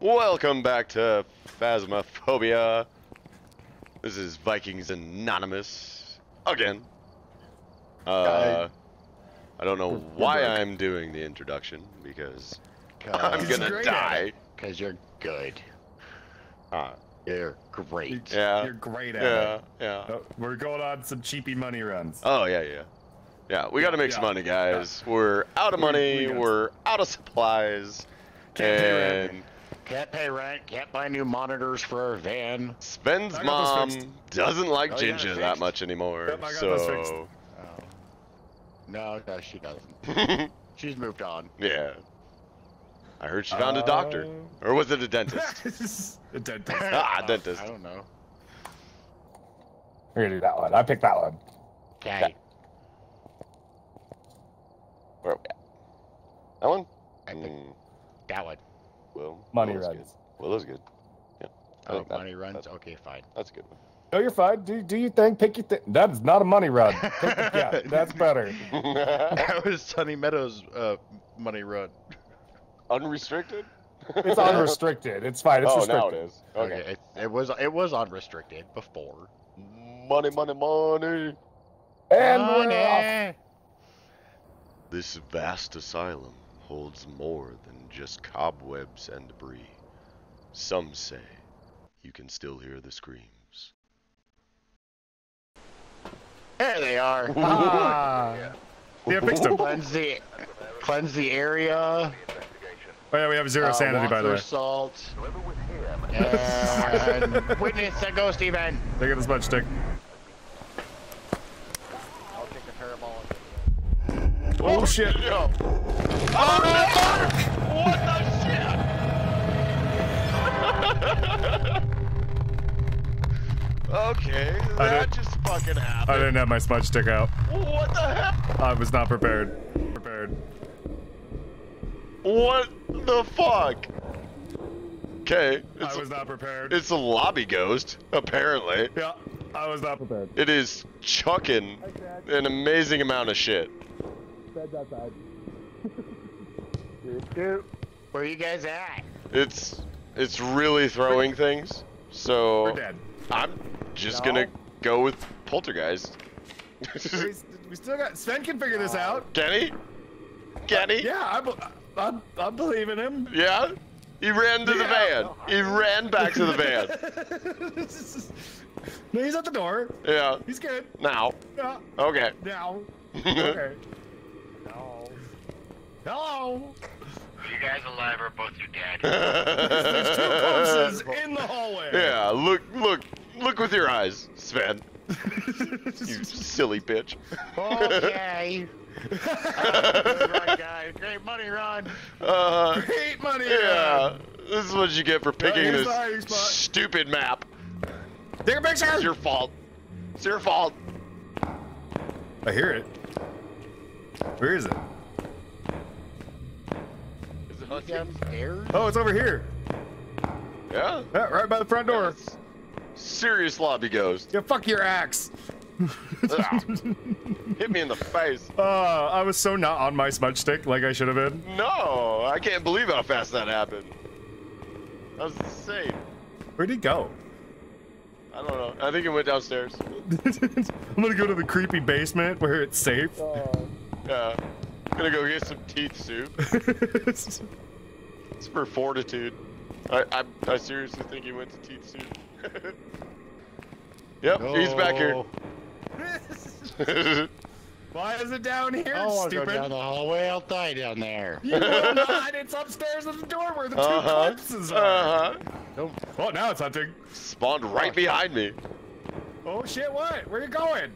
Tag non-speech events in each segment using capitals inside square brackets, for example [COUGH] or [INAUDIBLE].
Welcome back to Phasmophobia. This is Vikings Anonymous again. Uh, I don't know why I'm doing the introduction because I'm gonna great at die. Because you're good. Uh, You're great. yeah, You're great at yeah, it. yeah. Oh, we're going on some cheapy money runs. Oh yeah, yeah, yeah. We got to make some money, guys. We're out of money. we gotta- We're out of supplies, Can't pay rent. and Can't pay rent. Can't buy new monitors for our van. Sven's mom doesn't like Oh, you got it ginger that much anymore. Yep, I got this fixed. so Oh. No, no, she doesn't. [LAUGHS] She's moved on. yeah. I heard she found a doctor, or was it a dentist? [LAUGHS] a dentist. [LAUGHS] Ah, dentist. I don't know. We're gonna do that one. I picked that one. Okay. Where are we at? That one? I think Mm, that one. Will. Money Will's runs. Good. Will is good. Yeah. Oh, think that- money runs. that- Okay, fine. That's a good one. No, you're fine. Do do your thing. Pick your thing. That is not a money run. [LAUGHS] Pick, yeah, that's better. [LAUGHS] That was Sunny Meadows' uh, money run. [LAUGHS] Unrestricted? It's unrestricted. It's fine. It's oh, restricted. now it is. Okay, Okay. it, it was it was unrestricted before. Money, money, money. And we're off. Money. This vast asylum holds more than just cobwebs and debris. Some say you can still hear the screams. There they are. [LAUGHS] Ah. Yeah, fixed him. Oh cleanse the cleanse the area. Oh yeah, we have zero uh, sanity, by the through way. Salt. And witness a ghost event. Look at this bunch stick. I'll take the parabolic. Oh shit! Yeah. Okay, I that just fucking happened. I didn't have my smudge stick out. What the heck? I was not prepared. Prepared. What the fuck? Okay, it's, I was not prepared. it's a lobby ghost, apparently. Yeah, I was not prepared. It is chucking an amazing amount of shit. Where are you guys at? It's it's really throwing things. So We're dead. I'm just gonna go with poltergeist. We, [LAUGHS] we still got Sven can figure this out. Kenny? Kenny? Yeah, I, be- I, I believe in him. Yeah? He ran to the Yeah. van. He ran back to the van. [LAUGHS] no, he's at the door. Yeah. He's good. Now. Yeah. Okay. Now. [LAUGHS] Okay. Hello. Are you guys alive or both your dead? There's two [LAUGHS] corpses in the hallway. yeah, look, look, look with your eyes, Sven. [LAUGHS] You silly bitch. okay. [LAUGHS] right, guys. Great money run. Uh, Great money. yeah, run. this is what you get for picking here's this the hiding spot. stupid map. Take a picture. It's your fault. It's your fault. I hear it. Where is it? Is Downstairs. Oh, it's over here. Yeah. Yeah, right by the front door. It's serious lobby ghost. Yeah, fuck your axe. Ah. [LAUGHS] Hit me in the face. Uh, I was so not on my smudge stick like I should have been. No, I can't believe how fast that happened. That was insane. Where'd he go? I don't know. I think it went downstairs. [LAUGHS] I'm gonna go to the creepy basement where it's safe. Yeah. Gonna go get some teeth soup. [LAUGHS] It's for fortitude. I, I, I seriously think he went to teeth soup. [LAUGHS] yep, he's back here. [LAUGHS] Why is it down here, I want to go stupid? down the hallway. I'll die down there. You will not. It's upstairs at the door where the two uh-huh. corpses are. Uh-huh. Don't Oh, now it's hunting. Spawned right behind me. Oh shit! What? Where you going?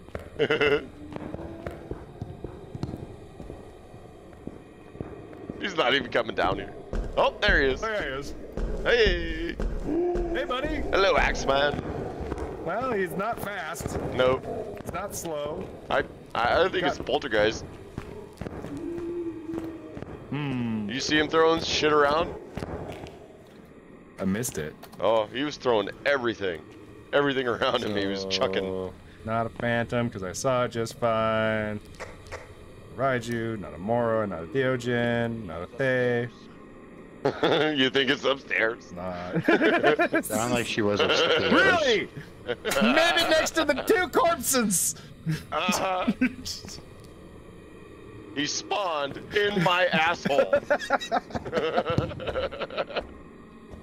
He's not even coming down here. Oh, there he is. There he is. Hey. Hey, buddy. Hello, Axeman. Well, he's not fast. Nope. He's not slow. I, I I think it's poltergeist. Hmm. You see him throwing shit around? I missed it. Oh, he was throwing everything. Everything around him he was chucking. Not a phantom, because I saw it just fine. Raiju, not a Moro, not a Deogen, not a Thaye. [LAUGHS] you think it's upstairs? Not. [LAUGHS] Sound like she was upstairs. really? [LAUGHS] Maybe next to the two corpses. Uh, he spawned in my asshole.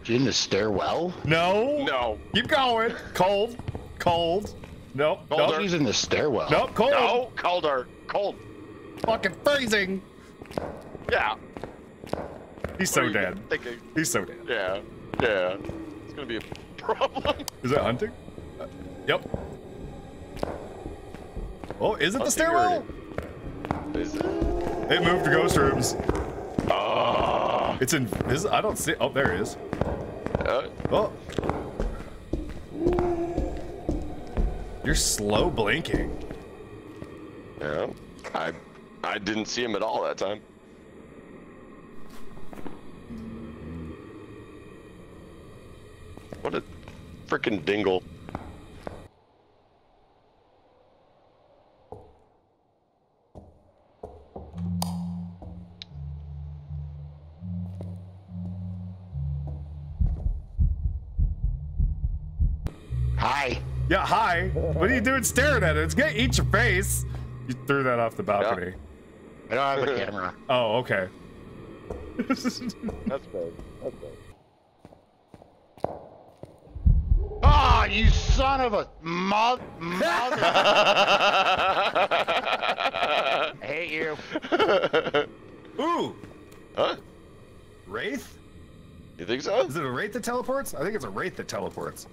She in the stairwell? No. no. Keep going. Cold. Cold. Nope. Oh, Nope. she's in the stairwell. Nope. Cold. No. Colder. Cold. Fucking freezing. Yeah. He's What so dead. Thinking? He's so dead. Yeah. Yeah. It's gonna be a [LAUGHS] problem. Is that hunting? Uh, yep. Oh, is it the Hunting stairwell? Is it? It moved to ghost rooms. Ah. It's in. Is I don't see. Oh, there it is. Uh, Oh. You're slow blinking. yeah. I I didn't see him at all that time. What a freaking dingle. Hi. Yeah, hi. What are you doing staring at it? It's gonna eat your face. You threw that off the balcony. I don't have a camera. [LAUGHS] Oh, okay. That's bad. That's bad. Oh, ah, you son of a mother. mother. [LAUGHS] I hate you. Ooh, huh? wraith? You think so? Is it a wraith that teleports? I think it's a wraith that teleports.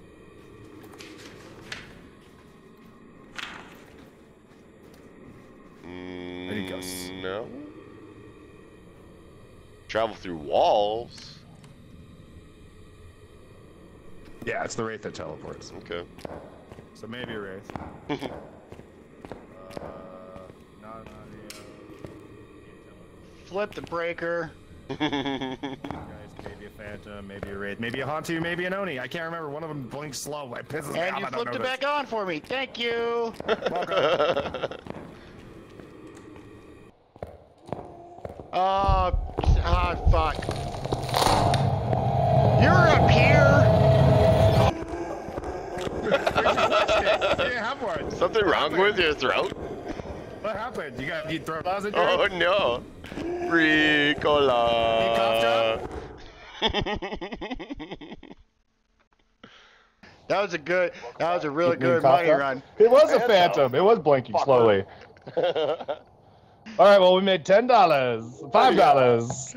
Travel through walls. Yeah, it's the wraith that teleports. Okay. So maybe a wraith. [LAUGHS] uh, no, uh, no, uh, Flip the breaker. [LAUGHS] Guys, maybe a phantom, maybe a wraith, maybe a Hantu, maybe an Oni. I can't remember. One of them blinks slow. It pisses me And off. you I flipped it back on for me. Thank you. [LAUGHS] Oh, ah, fuck. You're up here. You have one. Something wrong with your throat? What happened? You got you throw lozenge? Oh no. Ricola. [LAUGHS] That was a good. That was a really good money Kafka? run. It was a Phantom. phantom. It was blinking slowly. [LAUGHS] All right, well, we made ten dollars, five dollars.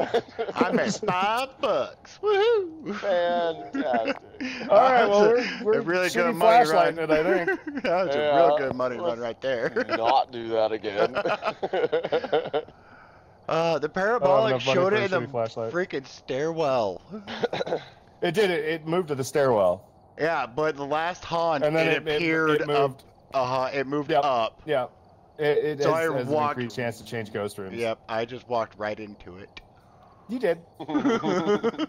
I made five bucks. Woohoo! Fantastic. All right, well, we're, we're really good money run. flashlighting it, I think. [LAUGHS] that was a real good money run right there. Not do that again. [LAUGHS] Uh, the I don't have parabolic enough money showed it in the flashlight. freaking stairwell. [LAUGHS] It did. It, it moved to the stairwell, Yeah, but the last haunt, and then it, it, it- appeared it up. moved. Uh huh. It moved Yep. up. Yeah, it, it So has, I has an walked- increased chance to change ghost rooms. Yep. I just walked right into it. you did. [LAUGHS] [LAUGHS] yeah,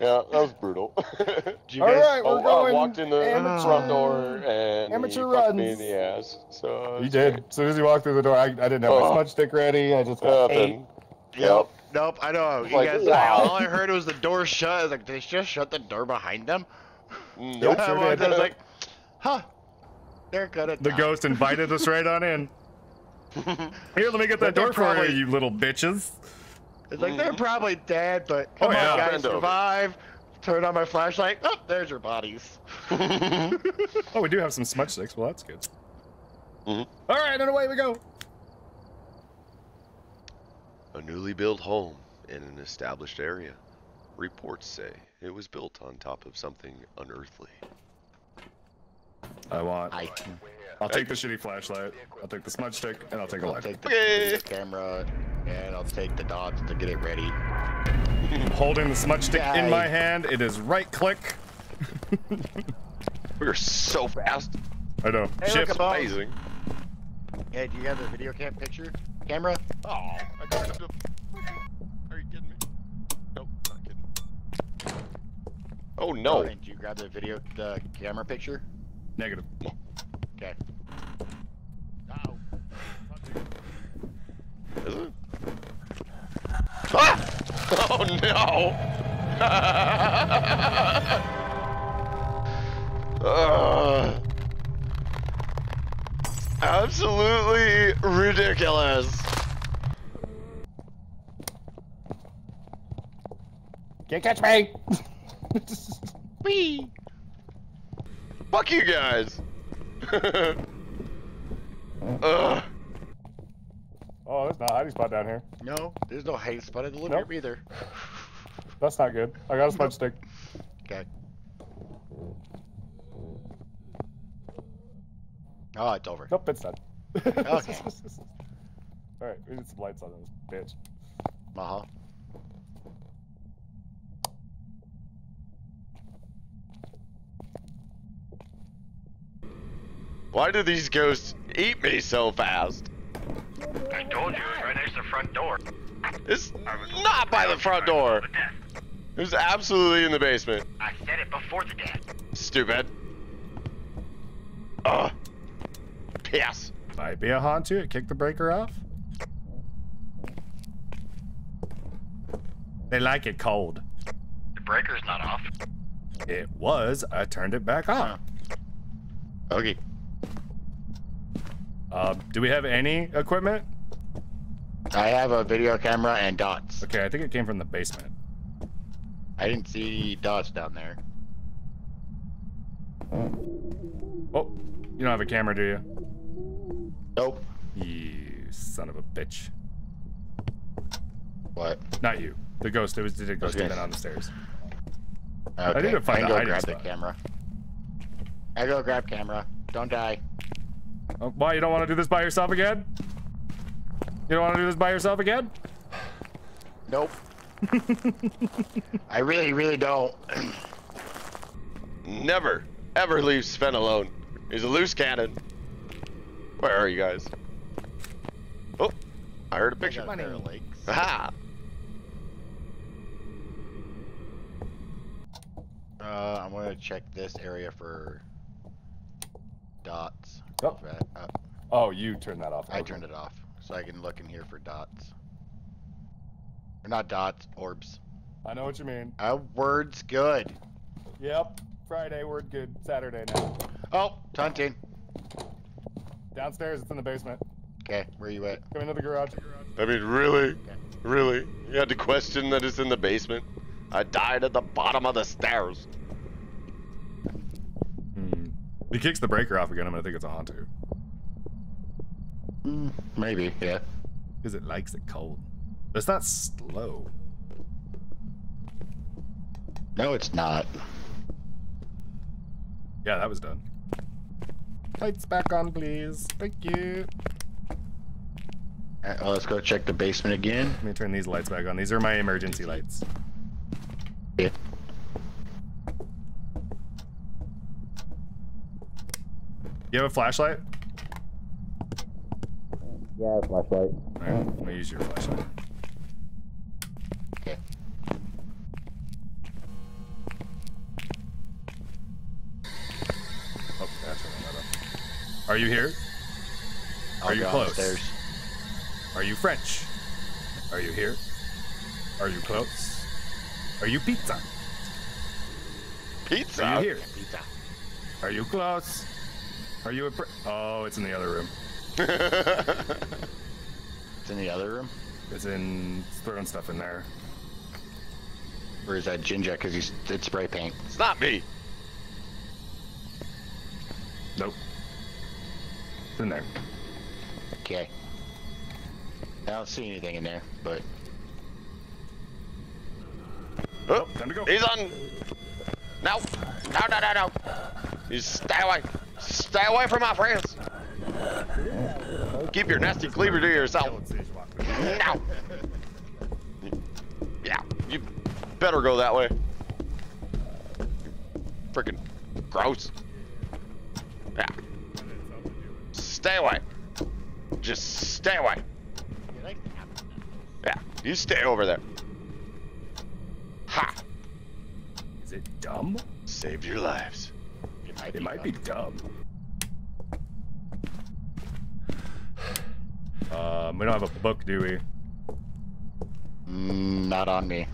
that was brutal. [LAUGHS] Did you All guys? right, oh, we're I going walked in the amateur- front door and amateur he fucked me in the ass. So You it's did. As soon as you walked through the door, I, I didn't have my Oh. smudge stick ready. I just got eight. Nothing. Yep. Nope. I know. You Like, guys. wow. I, all I heard was the door shut. I was like, did they just shut the door behind them? Mm. Nope. sure I walked did. in, I was like, huh. They're gonna. The die. ghost invited us right on in. [LAUGHS] Here, let me get that But they're door for you, you little bitches. It's like they're probably dead, but come Oh, yeah. on, guys, Friend over. survive. Turn on my flashlight. Oh, there's your bodies. [LAUGHS] Oh, we do have some smudge sticks. Well, that's good. Mhm. All right, and away we go. A newly built home in an established area. Reports say it was built on top of something unearthly. I want. I I'll take the shitty flashlight. I'll take the smudge stick, and I'll take a I'll light. take the, Okay. the camera and I'll take the dots to get it ready. [LAUGHS] Holding the smudge stick in my hand. It is right click. [LAUGHS] We are so fast. I know. Hey, Ship. look, a bone. Amazing. Hey, do you have the video cam picture? Camera? Oh, I got it. Are you kidding me? Nope, not kidding. Oh no. Did you grab the video, the camera picture? Negative. Okay. Ow. Is it? Ah! [LAUGHS] Oh no! Ugh. [LAUGHS] absolutely ridiculous. Can't catch me! [LAUGHS] Wee. Fuck you guys. [LAUGHS] Ugh. Oh, there's not a hiding spot down here. No, there's no hate spot in the living Nope. room either. That's not good. I got a smudge stick. Okay. Oh, it's over. Nope, it's done. Okay. [LAUGHS] Alright, we need some lights on this bitch. Uh Why do these ghosts eat me so fast? I told you it was right next to the front door. It's not by the front door. The death. It's absolutely in the basement. I said it before the death. Stupid. Ugh. Piss. Might be a Hantu it. Kick the breaker off. They like it cold. The breaker's not off. It was. I turned it back on. Okay. Um, do we have any equipment? I have a video camera and dots. Okay, I think it came from the basement. I didn't see dots down there. Oh, you don't have a camera, do you? Nope. You son of a bitch. What? Not you. The ghost. It was the ghost Okay. in on the stairs. Okay. need to find I a go grab spot. the camera. I go grab camera. Don't die. Oh, why you don't want to do this by yourself again? You don't want to do this by yourself again? Nope. [LAUGHS] I really, really don't. [CLEARS THROAT] Never, ever leave Sven alone. He's a loose cannon. Where are you guys? Oh, I heard a picture. Got a pair of legs. Aha! Uh, I'm gonna check this area for dots. Oh. Right, Oh, you turned that off. I turned it off so I can look in here for dots. Or not dots, orbs. I know what you mean. Uh, word's good. Yep. Friday, we're good. Saturday now. Oh, hunting. Downstairs, it's in the basement. Okay, where you at? Come into the garage. I mean, really? Really? You had to question that it's in the basement? I died at the bottom of the stairs. He kicks the breaker off again. I'm gonna think it's a Hantu. Mm, maybe, yeah. Because it likes it cold. It's not slow. No, it's not. Yeah, that was done. Lights back on, please. Thank you. Alright, well, let's go check the basement again. Let me turn these lights back on. These are my emergency lights. Yeah. You have a flashlight? Yeah, flashlight. Alright, I'm gonna use your flashlight. Okay. Oh, that's turn. Are you here? I'll Are you close? upstairs. Are you French? Are you here? Are you close? Are you pizza? Pizza? Are you here? Pizza. Are you close? Are you a pr- Oh, it's in the other room. [LAUGHS] It's in the other room. It's in it's throwing stuff in there. Or is that Ginger? Because he's it's spray paint. it's not me. Nope. It's in there. Okay. I don't see anything in there, but Oh, Time to go. he's on. No, no, no, no, no. You stay away. Stay away from my friends. Keep your nasty cleaver to yourself. No. Yeah, you better go that way. Freaking gross. Yeah. Stay away. Just stay away. Yeah, you stay over there. Ha! Is it dumb? Saved your lives. It might be dumb. Um, we don't have a book, do we? Mm, not on me.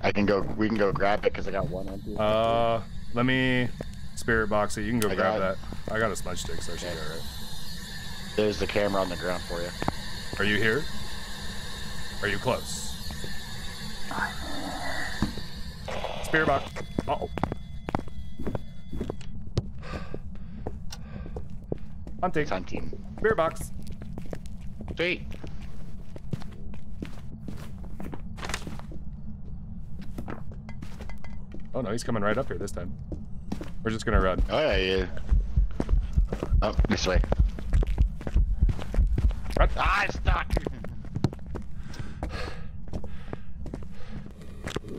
I can go. We can go grab it because I got one empty. Uh, let me spirit box it. You can go I grab got that. I got a smudge stick, so I should be alright. There's the camera on the ground for you. Are you here? Are you close? Spirit box. Uh oh. Hunting. Hunting. Spirit box. Sweet. Oh no, he's coming right up here this time. We're just gonna run. Oh yeah, yeah. Oh, this way. Run. Ah, it's stuck.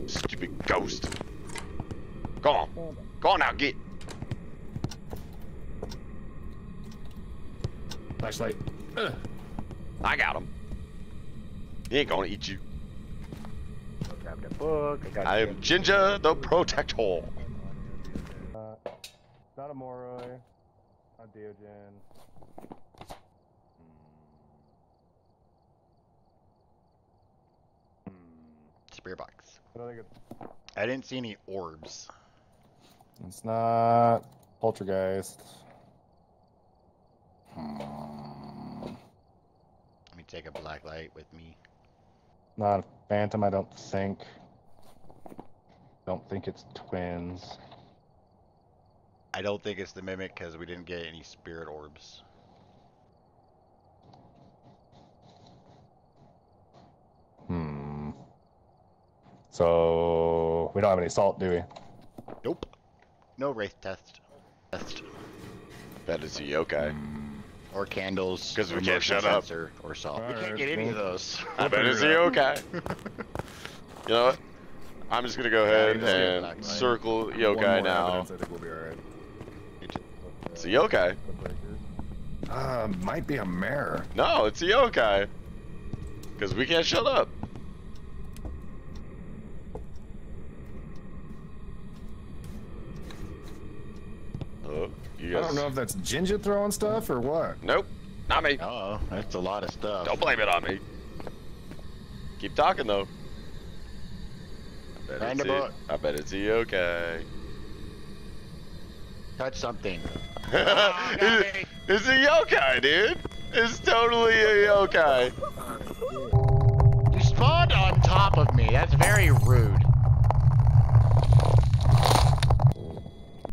Stupid ghost. Go on. Go on now, get. Flashlight. Ugh. I got him. He ain't gonna eat you. Grab the book. I got. I am Ginger the Protector. Uh, not a Moroi. Not Deogen. Hmm. Spear box. I don't think it's, I didn't see any orbs. it's not Poltergeist. Hmm. Let me take a black light with me. Not a Phantom, I don't think. Don't think it's twins. I don't think it's the mimic because we didn't get any spirit orbs. Hmm. So we don't have any salt, do we? Nope. No wraith test. Test. That is a yokai. Or candles. Because we can't shut up. Or salt. we can't get any of those. I bet it's a figure yokai. You know what? I'm just gonna go ahead you just get and black light. circle One yokai now. evidence, I think we'll be alright. It's a yokai. Uh, might be a mare. No, it's a yokai. Because we can't shut up. Oh, you I guys. Don't know if that's Ginger throwing stuff or what. Nope, not me. Oh, that's a lot of stuff. Don't blame it on me. Keep talking though. I bet, Find it's a a, book. I bet it's a yokai. Touch something. [LAUGHS] it's, it's a yokai, dude. It's totally a yokai. You spawned on top of me. That's very rude.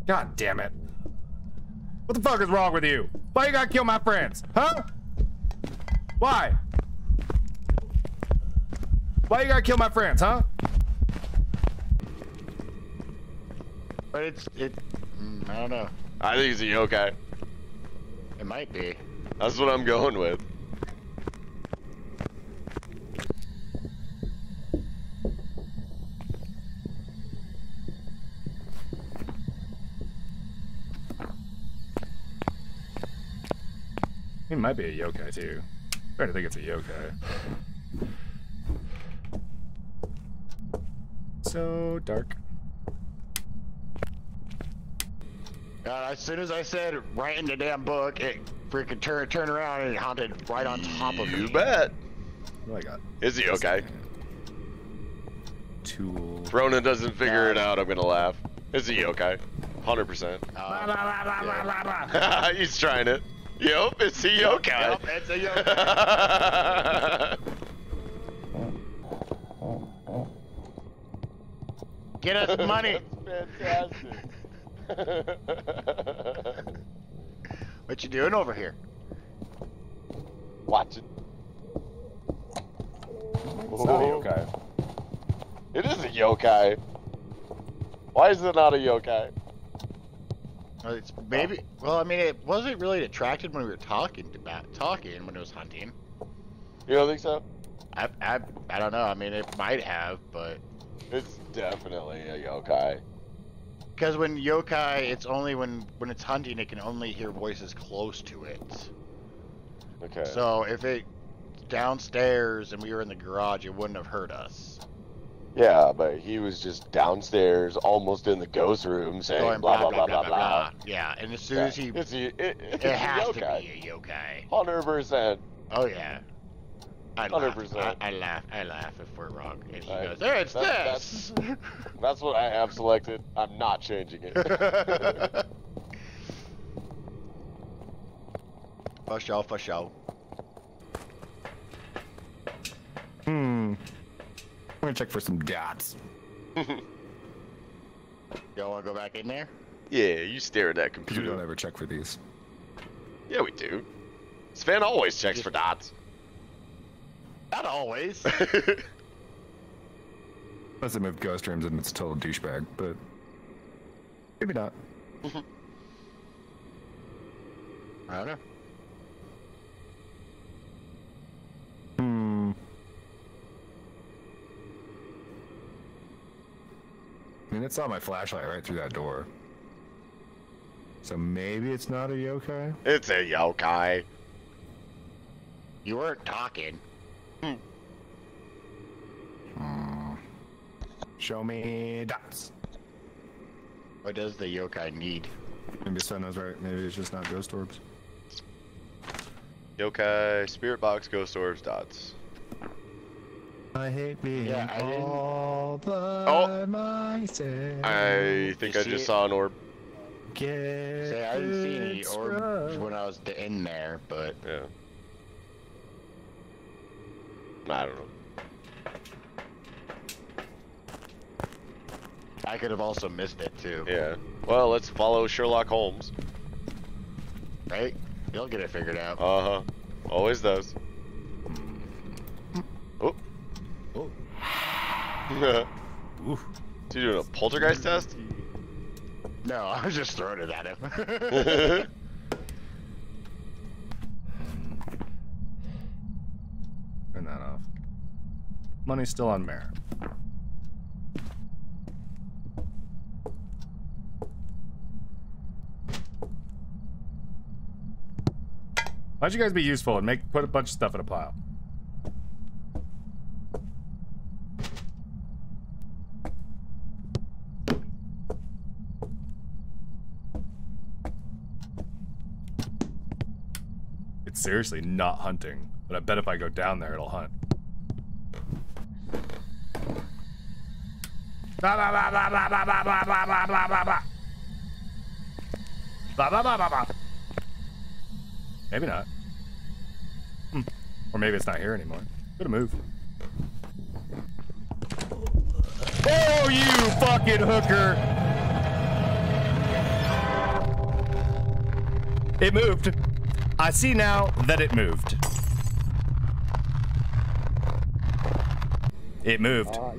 God damn it. What the fuck is wrong with you? Why you gotta kill my friends? Huh? Why? Why you gotta kill my friends, huh? But it's it. mm, I don't know. I think it's a yokai. It might be. That's what I'm going with. Might be a yokai too. I to think it's a yokai. So dark. God, as soon as I said right in the damn book, it freaking turn turn around and it haunted right on top of me. You bet. What do I got? It's a yokai. Tool. If Ronan doesn't figure it out, I'm gonna laugh. Is he okay? 100%. Uh, [LAUGHS] He's trying it. Yup, it's a yokai. Yup, it's a [LAUGHS] yokai. Get us money. Fantastic. What you doing over here? Watch it. It's not a yokai. It is a yokai. Why is it not a yokai? Well, it's maybe. Well, I mean, it wasn't really attracted when we were talking about talking when it was hunting. You don't think so? I, I, I don't know. I mean, it might have, but It's definitely a yokai. because when yokai, it's only when when it's hunting, it can only hear voices close to it. Okay. So if it downstairs and we were in the garage, it wouldn't have heard us. Yeah, but he was just downstairs, almost in the ghost room, saying Going blah blah blah blah blah. Yeah, and as soon Yeah, as he, it's a, it, it's it has to be a yokai. Hundred percent. Oh yeah. I laugh. 100%. I, I laugh. I laugh if we're wrong. And he Right. goes, "There, it's That- this." That's what I have selected. I'm not changing it. For sure, for sure. Hmm. I'm gonna check for some dots. [LAUGHS] Y'all want to go back in there? Yeah, you stare at that computer. we don't ever check for these. Yeah, we do. Sven always checks for dots. Not always. [LAUGHS] Unless they move ghost rooms and it's a total douchebag, but maybe not. [LAUGHS] I don't know. Mean, it saw my flashlight right through that door. So maybe it's not a yokai? it's a yokai. You weren't talking. Hmm. Show me dots. What does the yokai need? Maybe Sun knows right. Maybe it's just not ghost orbs. Yokai, spirit box, ghost orbs, dots. I hate being Yeah, I didn't- all by Oh. myself. I think You I just it? saw an orb. Get Say, I didn't see any it orbs when I was in there, but Yeah. I don't know. I could have also missed it too. Yeah. Well, let's follow Sherlock Holmes. Right? You'll get it figured out. Uh huh. Always does. Oh. Oh. Is he doing a poltergeist test? No, I was just throwing it at him. [LAUGHS] Turn that off. Money's still on Mare. Why'd you guys be useful and make put a bunch of stuff in a pile? Seriously not hunting, but I bet if I go down there, it'll hunt. Maybe not. Hmm. Or maybe it's not here anymore. Could have moved. Oh, you fucking hooker! It moved. I see now that it moved. It moved. Uh,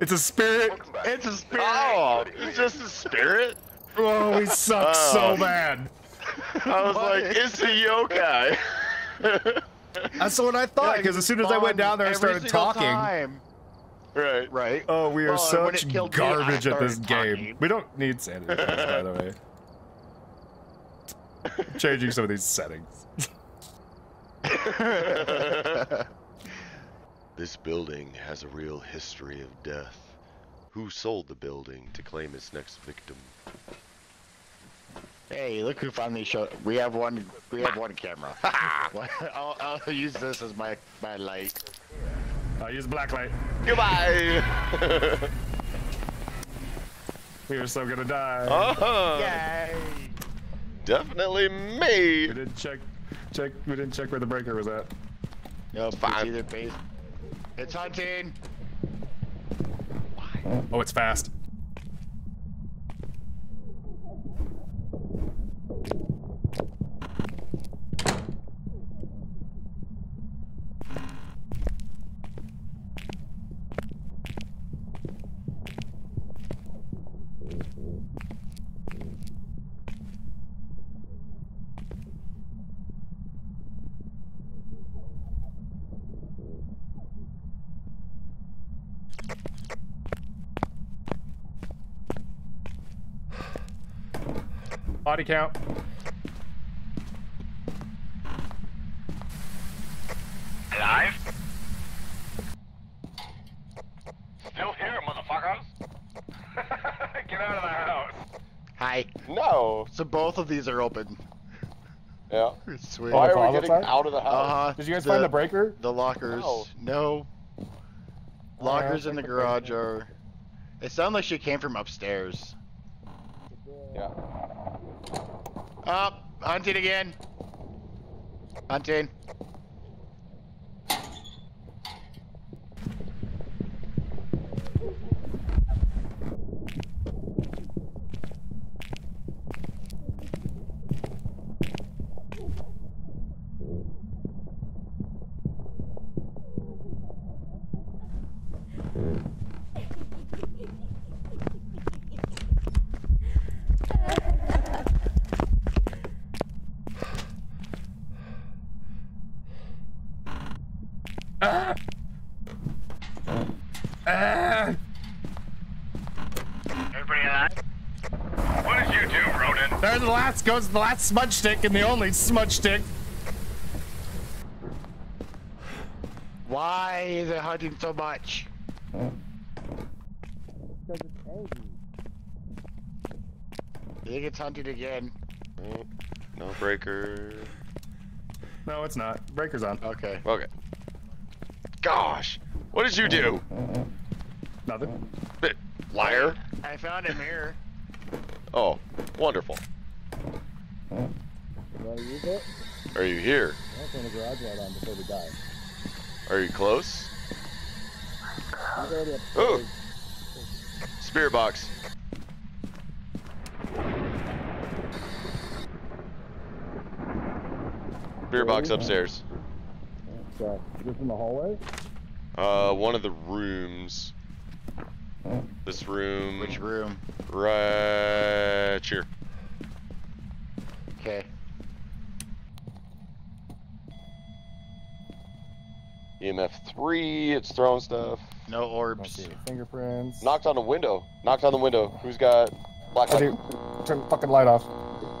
it's a spirit. it's a oh, spirit. Oh, it's just a spirit? Oh, we suck Oh. so bad. I was like, it's a yokai. That's what I thought. Because as soon as I went down there I started talking, time. Right. Right. oh, we are Well, and such it killed me, garbage at this started game. We don't need sanity by the [LAUGHS] way. Changing some of these settings. [LAUGHS] This building has a real history of death. Who sold the building to claim its next victim? Hey, look who finally showed. We have one. We have one camera. [LAUGHS] I'll, I'll use this as my my light. I'll use blacklight. Goodbye! [LAUGHS] We are so gonna die. uh-huh. Yay! Definitely me. We didn't check. Check. We didn't check where the breaker was at. Nope. It's fine. either base. It's hunting. Oh, it's fast. Body count. Alive? Still here, motherfuckers. [LAUGHS] Get out of the house. Hi. No! So both of these are open. Yeah. [LAUGHS] Sweet. Why are we getting side? out of the house? Uh-huh. Did you guys find the breaker? The lockers. No. No. Lockers Uh, in the check the garage are. It sounded like she came from upstairs. Yeah. Up, hunting again. Hunting. Everybody alive? What did you do, Ronan? There's the last goes the last smudge stick and the only smudge stick. Why is it hunting so much? Because it's I think it's hunting again. Oh, no breaker. No, it's not. Breaker's on. Okay. Okay. Gosh, what did you do? Nothing. Bit liar. I found a mirror. Oh, wonderful. Are you here? turn the garage light on before we die. Are you close? Ooh. Spirit box. Spirit box upstairs. So, just in the hallway? Uh, one of the rooms. This room. Which room? Right here. Okay. EMF three. It's throwing stuff. No orbs. fingerprints. Knocked on the window. Knocked on the window. Who's got black? I do. Turn the fucking light off.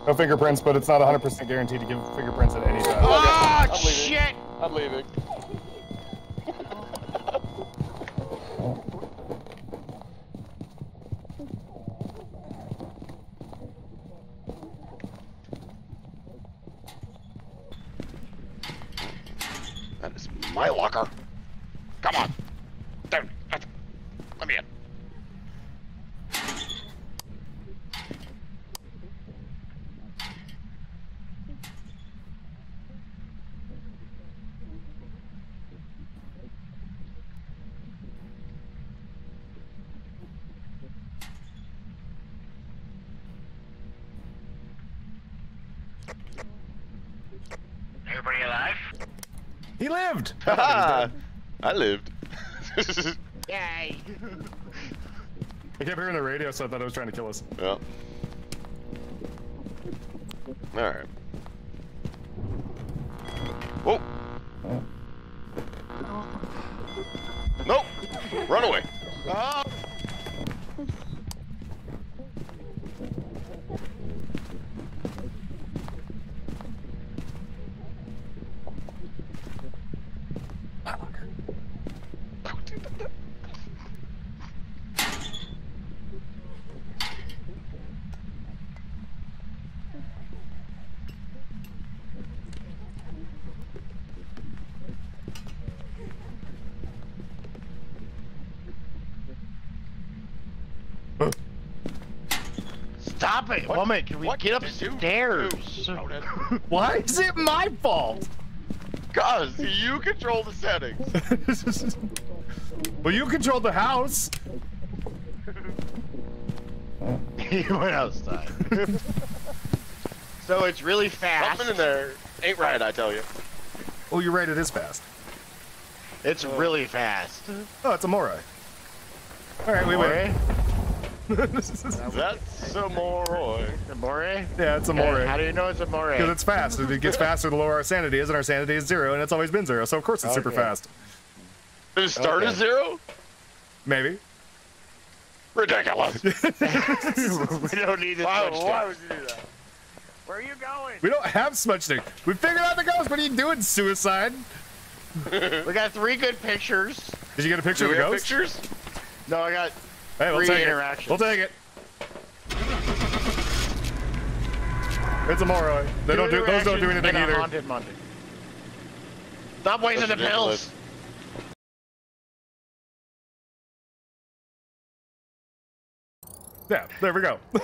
No fingerprints, but it's not 100% guaranteed to give fingerprints at any time. Ah, I'm leaving. shit! I'm leaving. That is my locker. Come on. There. Let me in. Everybody alive? He lived. [LAUGHS] Haha, I lived. [LAUGHS] Yay! I kept hearing the radio, so I thought it was trying to kill us. Yep. Alright. Stop it, woman! Can we what get did you upstairs? [LAUGHS] Why is it my fault? Cause you control the settings. [LAUGHS] well, you control the house. [LAUGHS] he went outside. so it's really fast. Something in there ain't right, I tell you. Oh, you're right. It is fast. It's really fast. Oh, it's a Moroi. All right, we win. That's some more. A Moroi? yeah, it's a Okay, Moroi. How do you know it's a Moroi? Because it's fast. It gets faster the lower our sanity is, and our sanity is zero, and it's always been zero. So of course it's super fast. Did it start Okay. at zero? Maybe. Ridiculous. [LAUGHS] [LAUGHS] we don't need this why, much why would you do that? Where are you going? We don't have smudge stick. We figured out the ghost. What are you doing, suicide? [LAUGHS] We got three good pictures. Did you get a picture Do we of the have ghost? pictures? No, I got Hey, we'll take it. We'll take it. It's a Moroi. They don't do. Those don't do anything in a either. Haunted Monday. Stop wasting the pills. Yeah, there we go. [LAUGHS]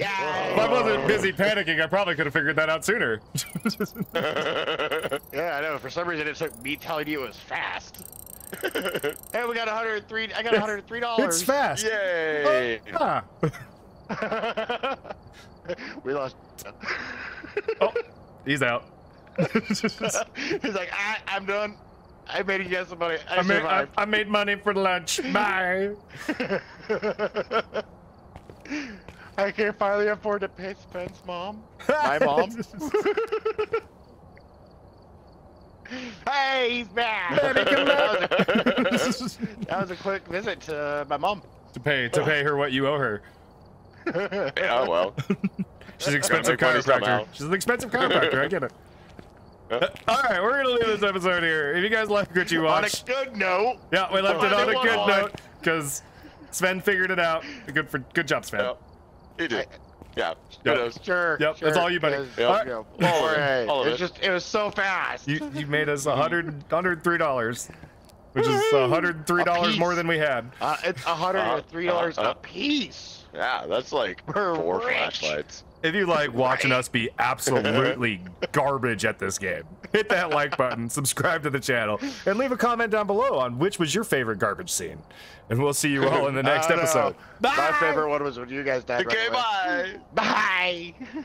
If I wasn't busy panicking, I probably could have figured that out sooner. [LAUGHS] [LAUGHS] Yeah, I know. For some reason, it took me telling you it was fast. [LAUGHS] hey, we got 103. I got 103 dollars. it's fast. Yay! Ah. [LAUGHS] we lost. Oh, he's out. [LAUGHS] He's like, I, I'm done. I made you guys some money. I, I made, I, survived. I made money for lunch. Bye. I can finally afford to pay Sven's, mom. My mom. Hey, he's back. Baby, come back. That was a quick visit to my mom. to pay to pay her what you owe her. [LAUGHS] Yeah, well. She's an expensive make money chiropractor. She's an expensive chiropractor. I get it. All right, we're gonna leave this episode here. If you guys like what you watched, On a watched, good note. yeah, we left it on a good want- note because Sven figured it out. Good for good job, Sven. Yep. He did. Yeah. Yep. Sure. Yep, sure, that's all you, buddy. 'cause, Yep. All right. All of it. alright, All It's it. just, it was so fast. You you made us a hundred [LAUGHS] hundred three dollars, which is a hundred three dollars more than we had. Uh, it's hundred and three dollars Uh, uh, uh. a piece. Yeah, that's like We're four rich. flashlights. If you like watching us be absolutely garbage at this game, hit that like button, subscribe to the channel, and leave a comment down below on which was your favorite garbage scene. And we'll see you all in the [LAUGHS] next I don't know. episode. My favorite one was when you guys died. right Okay, away. bye. Bye. [LAUGHS]